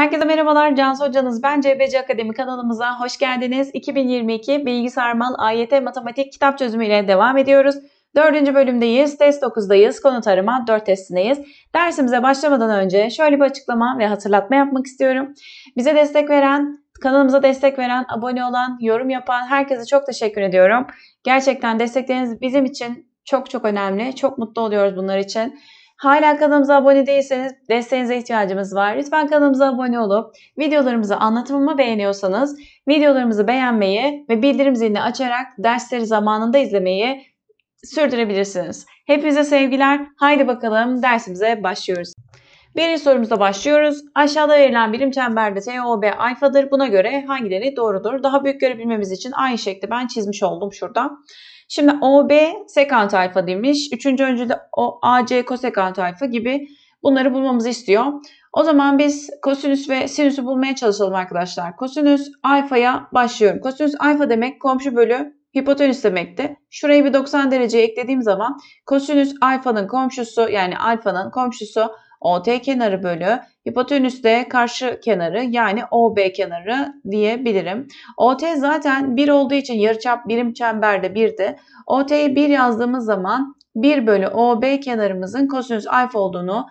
Herkese merhabalar. Cansu Hocanız ben CBC Akademi kanalımıza hoş geldiniz. 2022 Bilgisayar Mal AYT Matematik kitap çözümüyle devam ediyoruz. Dördüncü bölümdeyiz. Test 9'dayız. Konu tarıma 4 testindeyiz. Dersimize başlamadan önce şöyle bir açıklama ve hatırlatma yapmak istiyorum. Bize destek veren, kanalımıza destek veren, abone olan, yorum yapan herkese çok teşekkür ediyorum. Gerçekten destekleriniz bizim için çok çok önemli. Çok mutlu oluyoruz bunlar için. Hala kanalımıza abone değilseniz desteğinize ihtiyacımız var. Lütfen kanalımıza abone olup videolarımızı anlatımımı beğeniyorsanız videolarımızı beğenmeyi ve bildirim zilini açarak dersleri zamanında izlemeyi sürdürebilirsiniz. Hepinize sevgiler. Haydi bakalım dersimize başlıyoruz. Birinci sorumuzda başlıyoruz. Aşağıda verilen birim çemberde TOB alfadır. Buna göre hangileri doğrudur? Daha büyük görebilmemiz için aynı şekli ben çizmiş oldum şurada. Şimdi OB sekant alfa demiş. Üçüncü öncülde o AC kosekant alfa gibi bunları bulmamızı istiyor. O zaman biz kosinüs ve sinüsü bulmaya çalışalım arkadaşlar. Kosinüs alfaya başlıyorum. Kosinüs alfa demek komşu bölü hipotenüs demekti. Şurayı bir 90 dereceye eklediğim zaman kosinüs alfanın komşusu yani alfanın komşusu OT kenarı bölü hipotenüs de karşı kenarı yani OB kenarı diyebilirim. OT zaten 1 olduğu için yarıçap birim çemberde 1'di. OT'yi 1 yazdığımız zaman 1 bölü OB kenarımızın kosinüs alfa olduğunu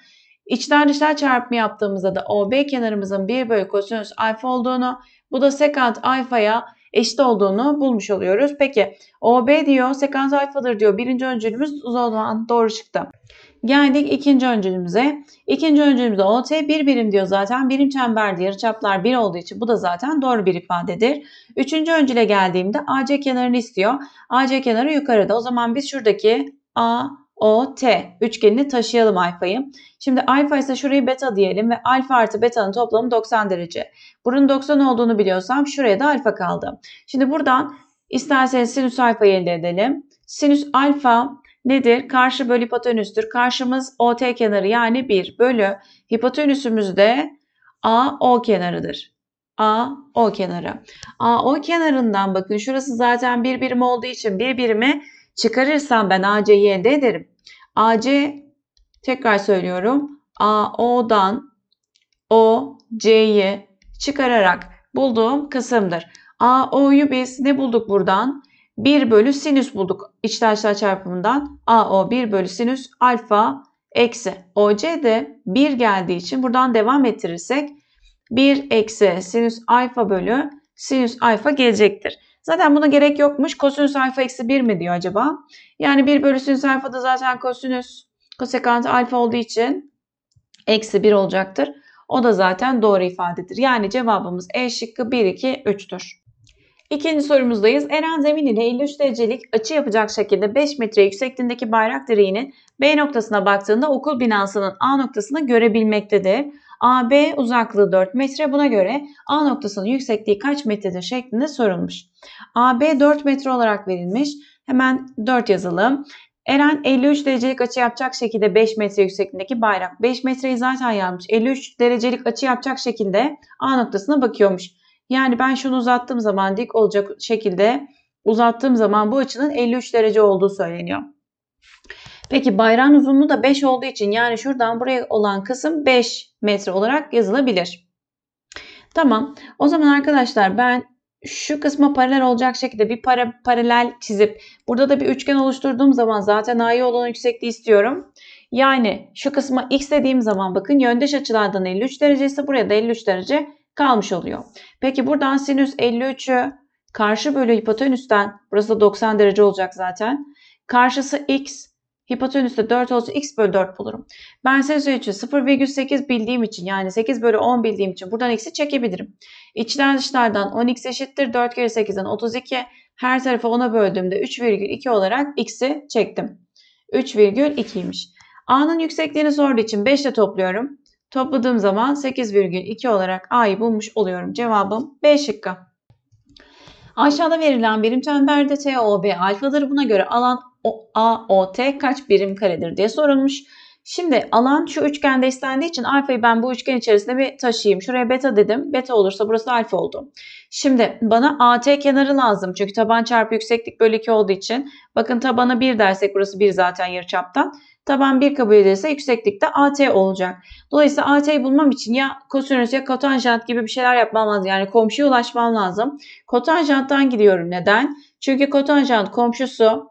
İçler dışlar çarpımı yaptığımızda da OB kenarımızın 1 bölü kosinüs alfa olduğunu, bu da sekant alfaya eşit olduğunu bulmuş oluyoruz. Peki OB diyor sekant alfadır diyor. Birinci öncülümüz o zaman doğru çıktı. Geldik ikinci öncülümüze. İkinci öncülümüzde OT bir birim diyor zaten. Birim çemberde yarıçaplar bir olduğu için bu da zaten doğru bir ifadedir. Üçüncü öncüle geldiğimde AC kenarını istiyor. AC kenarı yukarıda. O zaman biz şuradaki A, O, T üçgenini taşıyalım alfayı. Şimdi alfa ise şurayı beta diyelim ve alfa artı beta'nın toplamı 90 derece. Bunun 90 olduğunu biliyorsam şuraya da alfa kaldı. Şimdi buradan isterseniz sinüs alfayı elde edelim. Sinüs alfa nedir? Karşı bölü hipotenüstür. Karşımız OT kenarı yani 1 bölü hipotenüsümüz de AO kenarıdır. AO kenarı. AO kenarından bakın şurası zaten bir birim olduğu için bir birimi çıkarırsam ben AC'yi elde ederim. AC tekrar söylüyorum. AO'dan OC'yi çıkararak bulduğum kısımdır. AO'yu biz ne bulduk buradan? 1 bölü sinüs bulduk içler dışlar çarpımından. AO 1 bölü sinüs alfa eksi. OC de 1 geldiği için buradan devam ettirirsek 1 eksi sinüs alfa bölü sinüs alfa gelecektir. Zaten buna gerek yokmuş. Kosinüs alfa eksi 1 mi diyor acaba? Yani 1 bölü sinüs alfa da zaten kosinüs kosekant alfa olduğu için eksi 1 olacaktır. O da zaten doğru ifadedir. Yani cevabımız E şıkkı 1, 2, 3'tür. İkinci sorumuzdayız. Eren zemin ile 53 derecelik açı yapacak şekilde 5 metre yüksekliğindeki bayrak direğinin B noktasına baktığında okul binasının A noktasını görebilmektedir. AB uzaklığı 4 metre buna göre A noktasının yüksekliği kaç metredir şeklinde sorulmuş. AB 4 metre olarak verilmiş. Hemen 4 yazalım. Eren 53 derecelik açı yapacak şekilde 5 metre yüksekliğindeki bayrak. 5 metreyi zaten yazmış. 53 derecelik açı yapacak şekilde A noktasına bakıyormuş. Yani ben şunu uzattığım zaman dik olacak şekilde uzattığım zaman bu açının 53 derece olduğu söyleniyor. Peki bayrağın uzunluğu da 5 olduğu için yani şuradan buraya olan kısım 5 metre olarak yazılabilir. Tamam. O zaman arkadaşlar ben şu kısma paralel olacak şekilde bir para, paralel çizip burada da bir üçgen oluşturduğum zaman zaten A'yı olan yüksekliği istiyorum. Yani şu kısma x dediğim zaman bakın yöndeş açılardan 53 derece ise buraya da 53 derece kalmış oluyor. Peki buradan sinüs 53'ü karşı bölü hipotenüsten burası da 90 derece olacak zaten. Karşısı x hipotenüste 4 olsa x bölü 4 bulurum. Ben sinüs 3'ü 0,8 bildiğim için yani 8 bölü 10 bildiğim için buradan x'i çekebilirim. İçler dışlardan 10x eşittir 4 kere 8'den 32. Her tarafı 10'a böldüğümde 3,2 olarak x'i çektim. 3,2'ymiş. A'nın yüksekliğini sorduğu için 5 ile topluyorum. Topladığım zaman 8,2 olarak A'yı bulmuş oluyorum. Cevabım B şıkkı. Aşağıda verilen birim çemberde TOB alfadır. Buna göre alan AOT kaç birim karedir diye sorulmuş. Şimdi alan şu üçgende istendiği için alfayı ben bu üçgen içerisinde bir taşıyayım. Şuraya beta dedim. Beta olursa burası alfa oldu. Şimdi bana AT kenarı lazım. Çünkü taban çarpı yükseklik bölü 2 olduğu için. Bakın tabana 1 dersek burası 1 zaten yarıçaptan. Taban 1 kabul edilirse yükseklikte AT olacak. Dolayısıyla AT'yi bulmam için ya kosinüs ya kotanjant gibi bir şeyler yapmam lazım. Yani komşuya ulaşmam lazım. Kotanjanttan gidiyorum. Neden? Çünkü kotanjant komşusu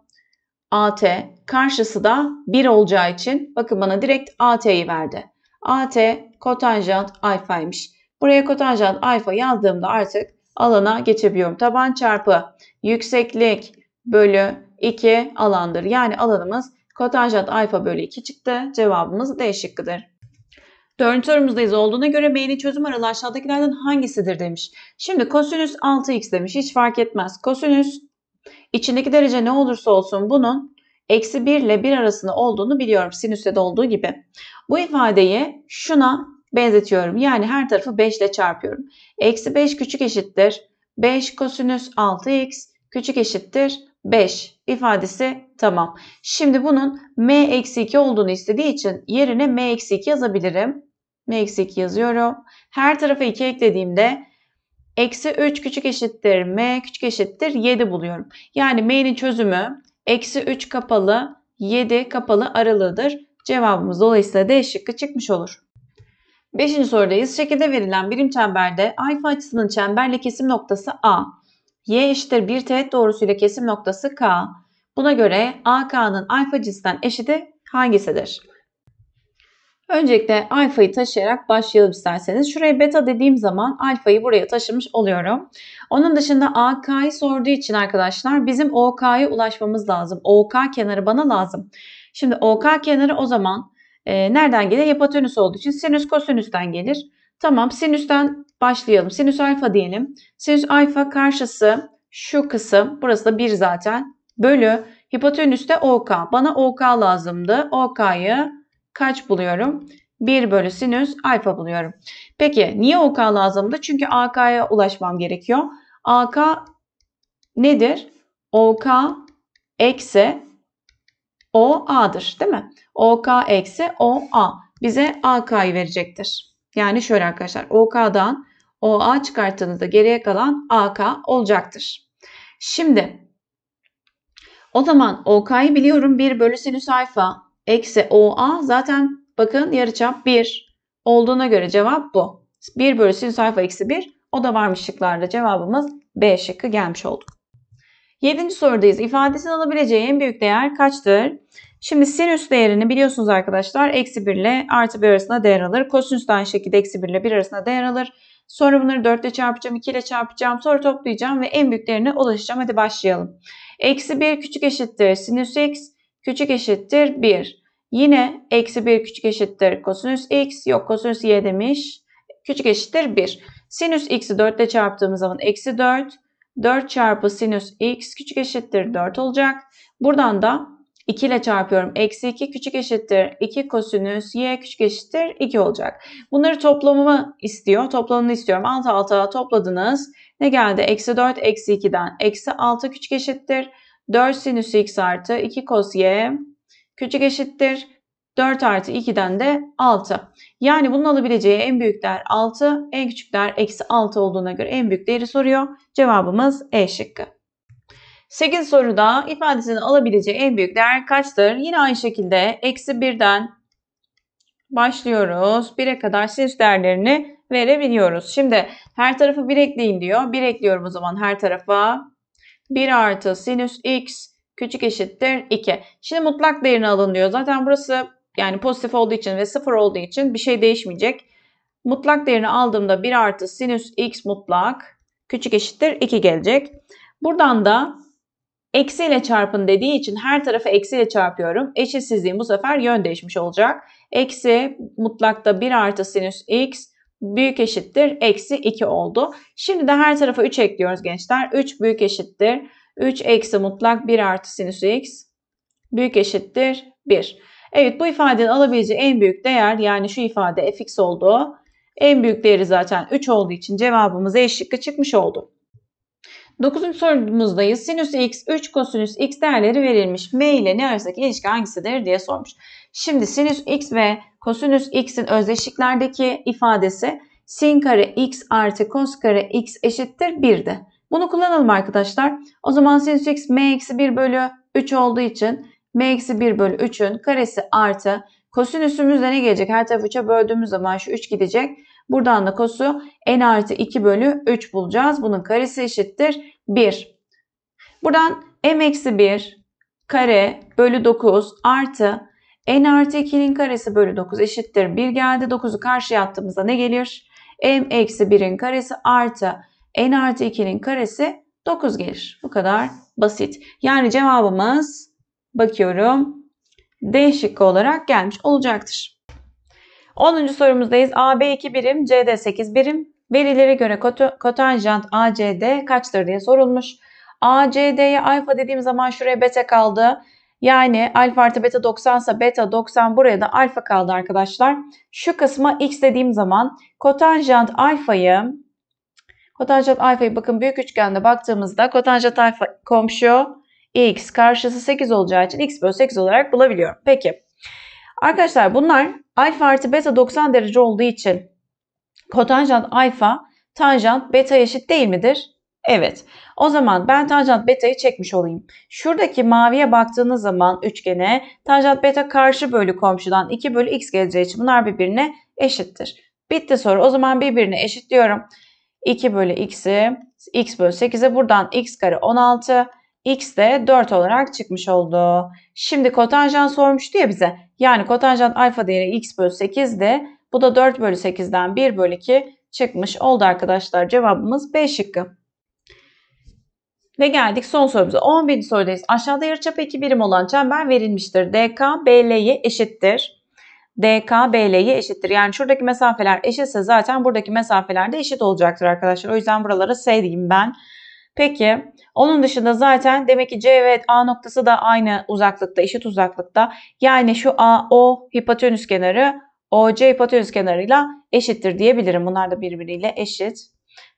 AT karşısı da 1 olacağı için bakın bana direkt AT'yi verdi. AT kotanjant alfaymış. Buraya kotanjant alfa yazdığımda artık alana geçebiliyorum. Taban çarpı yükseklik bölü 2 alandır. Yani alanımız kotanjant alfa bölü 2 çıktı. Cevabımız D şıkkıdır. Dördüncü sorumuzdayız. Olduğuna göre M'nin çözüm aralığı aşağıdakilerden hangisidir demiş. Şimdi kosinüs 6x demiş. Hiç fark etmez. Kosinüs içindeki derece ne olursa olsun bunun eksi 1 ile 1 arasında olduğunu biliyorum. Sinüste de olduğu gibi. Bu ifadeyi şuna benzetiyorum. Yani her tarafı 5 ile çarpıyorum. Eksi 5 küçük eşittir. 5 kosinüs 6x küçük eşittir 5 ifadesi tamam. Şimdi bunun m eksi 2 olduğunu istediği için yerine m eksi 2 yazabilirim. m eksi 2 yazıyorum. Her tarafa 2 eklediğimde eksi 3 küçük eşittir m küçük eşittir 7 buluyorum. Yani m'nin çözümü eksi 3 kapalı 7 kapalı aralığıdır. Cevabımız dolayısıyla D şıkkı çıkmış olur. Beşinci sorudayız. Şekilde verilen birim çemberde alfa açısının çemberle kesim noktası A, y eşittir 1 teğet doğrusuyla kesim noktası K. Buna göre AK'nın alfa cinsinden eşiti hangisidir? Öncelikle alfayı taşıyarak başlayalım isterseniz. Şuraya beta dediğim zaman alfayı buraya taşımış oluyorum. Onun dışında AK'yı sorduğu için arkadaşlar bizim OK'ya ulaşmamız lazım. OK kenarı bana lazım. Şimdi OK kenarı o zaman e, nereden gelir? Hipotenüs olduğu için sinüs kosinüsten gelir. Tamam sinüsten başlayalım. Sinüs alfa diyelim. Sinüs alfa karşısı şu kısım. Burası da 1 zaten. Bölü hipotenüste OK. Bana OK lazımdı. OK'yı kaç buluyorum? 1 bölü sinüs alfa buluyorum. Peki niye OK lazımdı? Çünkü AK'ya ulaşmam gerekiyor. AK nedir? OK eksi OA'dır değil mi? OK eksi OA bize AK'yı verecektir. Yani şöyle arkadaşlar OK'dan OA çıkarttığınızda geriye kalan AK olacaktır. Şimdi o zaman OK'yı biliyorum 1 bölü sinüs alfa eksi OA zaten bakın yarıçap 1 olduğuna göre cevap bu. 1 bölü sinüs alfa eksi 1 o da varmış şıklarda cevabımız B şıkkı gelmiş oldu. Yedinci sorudayız. İfadesinin alabileceği en büyük değer kaçtır? Şimdi sinüs değerini biliyorsunuz arkadaşlar. Eksi 1 ile artı 1 arasında değer alır. Kosinüs de aynı şekilde eksi 1 ile 1 arasında değer alır. Sonra bunları 4 ile çarpacağım, 2 ile çarpacağım. Sonra toplayacağım ve en büyük ulaşacağım. Hadi başlayalım. Eksi 1 küçük eşittir sinüs x küçük eşittir 1. Yine eksi 1 küçük eşittir kosinüs x. Yok kosinüs y demiş. Küçük eşittir 1. Sinüs x'i 4 ile çarptığımız zaman eksi 4. 4 çarpı sinüs x küçük eşittir 4 olacak. Buradan da 2 ile çarpıyorum. Eksi 2 küçük eşittir 2 kosinüs y küçük eşittir 2 olacak. Bunları toplamımı istiyor. Toplamını istiyorum. Alt alta topladınız. Ne geldi? Eksi 4 eksi 2'den. Eksi 6 küçük eşittir. 4 sinüs x artı 2 kos y küçük eşittir. 4 artı 2'den de 6. Yani bunun alabileceği en büyük değer 6, en küçük değer eksi 6 olduğuna göre en büyük değeri soruyor. Cevabımız E şıkkı. 8 soruda ifadesinin alabileceği en büyük değer kaçtır? Yine aynı şekilde eksi 1'den başlıyoruz. 1'e kadar sinüs değerlerini verebiliyoruz. Şimdi her tarafı 1 ekleyin diyor. 1 ekliyorum o zaman her tarafa. 1 artı sinüs x küçük eşittir 2. Şimdi mutlak değerini alın diyor. Zaten burası yani pozitif olduğu için ve 0 olduğu için bir şey değişmeyecek. Mutlak değerini aldığımda 1 artı sinüs x mutlak küçük eşittir 2 gelecek. Buradan da eksi ile çarpın dediği için her tarafı eksi ile çarpıyorum. Eşitsizliğin bu sefer yön değişmiş olacak. Eksi mutlakta 1 artı sinüs x büyük eşittir eksi 2 oldu. Şimdi de her tarafa 3 ekliyoruz gençler. 3 büyük eşittir. 3 eksi mutlak 1 artı sinüs x büyük eşittir 1. Evet bu ifadenin alabileceği en büyük değer yani şu ifade fx oldu. En büyük değeri zaten 3 olduğu için cevabımız E çıkmış oldu. 9. sorumuzdayız. Sinüs x, 3 kosinüs x değerleri verilmiş. M ile ne arasındaki ilişki hangisidir diye sormuş. Şimdi sinüs x ve kosinüs x'in özdeşliklerdeki ifadesi sin kare x artı kos kare x eşittir 1'di. Bunu kullanalım arkadaşlar. O zaman sinüs x m eksi 1 bölü 3 olduğu için m eksi 1 bölü 3'ün karesi artı kosinüsümüzde ne gelecek? Her tarafı 3'e böldüğümüz zaman şu 3 gidecek. Buradan da kosu n artı 2 bölü 3 bulacağız. Bunun karesi eşittir 1. Buradan m eksi 1 kare bölü 9 artı n artı 2'nin karesi bölü 9 eşittir 1 geldi. 9'u karşıya attığımızda ne gelir? m eksi 1'in karesi artı n artı 2'nin karesi 9 gelir. Bu kadar basit. Yani cevabımız bakıyorum D şıkkı olarak gelmiş olacaktır. 10. sorumuzdayız. AB 2 birim, CD 8 birim. Verilere göre kotanjant ACD kaçtır diye sorulmuş. ACD'ye alfa dediğim zaman şuraya beta kaldı. Yani alfa artı beta 90 ise beta 90 buraya da alfa kaldı arkadaşlar. Şu kısma x dediğim zaman kotanjant alfayı kotanjant alfayı bakın büyük üçgende baktığımızda kotanjant alfa komşu x karşısı 8 olacağı için x bölü 8 olarak bulabiliyorum. Peki arkadaşlar bunlar alfa artı beta 90 derece olduğu için kotanjant alfa tanjant beta eşit değil midir? Evet. O zaman ben tanjant beta'yı çekmiş olayım. Şuradaki maviye baktığınız zaman üçgene tanjant beta karşı bölü komşudan 2 bölü x geleceği için bunlar birbirine eşittir. Bitti soru. O zaman birbirine eşit diyorum. 2 bölü x'i x bölü 8'e buradan x kare 16 x de 4 olarak çıkmış oldu. Şimdi kotanjant sormuştu ya bize. Yani kotanjant alfa değeri x bölü 8 de bu da 4 bölü 8'den 1 bölü 2 çıkmış oldu arkadaşlar. Cevabımız B şıkkı. Ve geldik son sorumuza. 11. sorudayız. Aşağıda yarıçapı 2 birim olan çember verilmiştir. DK BL'ye eşittir. DK BL'ye eşittir. Yani şuradaki mesafeler eşitse zaten buradaki mesafeler de eşit olacaktır arkadaşlar. O yüzden buralara S diyeyim ben. Peki onun dışında zaten demek ki C ve A noktası da aynı uzaklıkta, eşit uzaklıkta. Yani şu AO hipotenüs kenarı OC hipotenüs kenarıyla eşittir diyebilirim. Bunlar da birbiriyle eşit.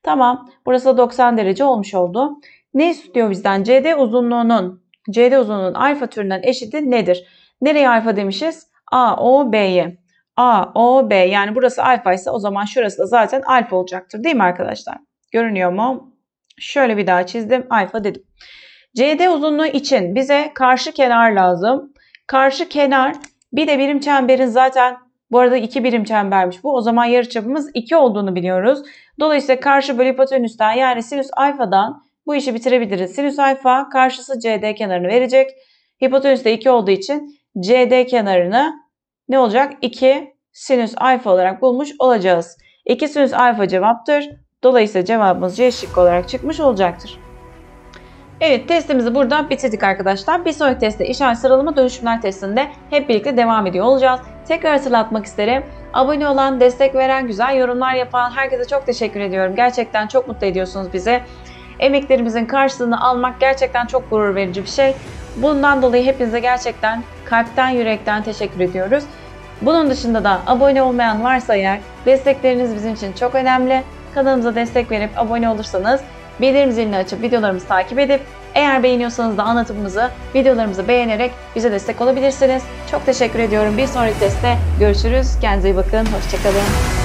Tamam. Burası da 90 derece olmuş oldu. Ne istiyor bizden? CD uzunluğunun CD uzunluğunun alfa türünden eşiti nedir? Nereye alfa demişiz? A, O, B'ye. A, O, B yani burası alfa ise o zaman şurası da zaten alfa olacaktır değil mi arkadaşlar? Görünüyor mu? Şöyle bir daha çizdim. Alfa dedim. CD uzunluğu için bize karşı kenar lazım. Karşı kenar bir de birim çemberin zaten bu arada iki birim çembermiş bu. O zaman yarıçapımız 2 olduğunu biliyoruz. Dolayısıyla karşı bölü hipotenüsten yani sinüs alfadan bu işi bitirebiliriz. Sinüs alfa karşısı CD kenarını verecek. Hipotenüs de 2 olduğu için CD kenarını ne olacak? 2 sinüs alfa olarak bulmuş olacağız. 2 sinüs alfa cevaptır. Dolayısıyla cevabımız C şıkkı olarak çıkmış olacaktır. Evet testimizi burada bitirdik arkadaşlar. Bir sonraki testte işaret sıralama dönüşümler testinde hep birlikte devam ediyor olacağız. Tekrar hatırlatmak isterim. Abone olan, destek veren, güzel yorumlar yapan herkese çok teşekkür ediyorum. Gerçekten çok mutlu ediyorsunuz bizi. Emeklerimizin karşılığını almak gerçekten çok gurur verici bir şey. Bundan dolayı hepinize gerçekten kalpten yürekten teşekkür ediyoruz. Bunun dışında da abone olmayan varsa eğer destekleriniz bizim için çok önemli. Kanalımıza destek verip abone olursanız bildirim zilini açıp videolarımızı takip edip eğer beğeniyorsanız da anlatımımızı, videolarımızı beğenerek bize destek olabilirsiniz. Çok teşekkür ediyorum. Bir sonraki testte görüşürüz. Kendinize iyi bakın. Hoşçakalın.